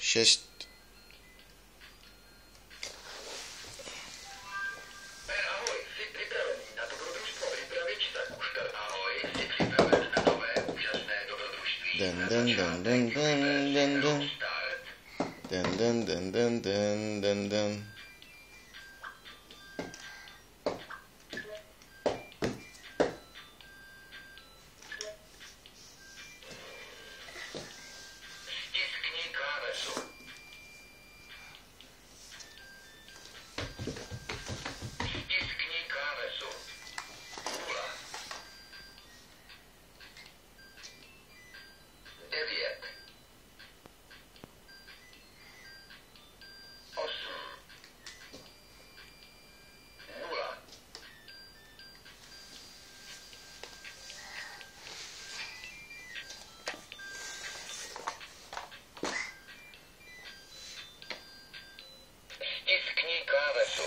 6 Dun, dun, dun, dun, dun, dun, dun. Dun, dun, dun, dun, dun, dun, dun. special. navesu.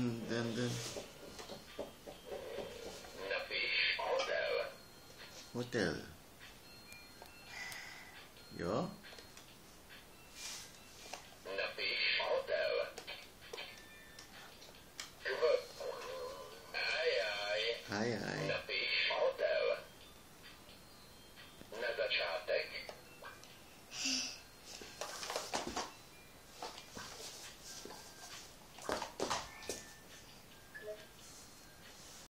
dun, dun, dun. Hotel. Hotel. Ja.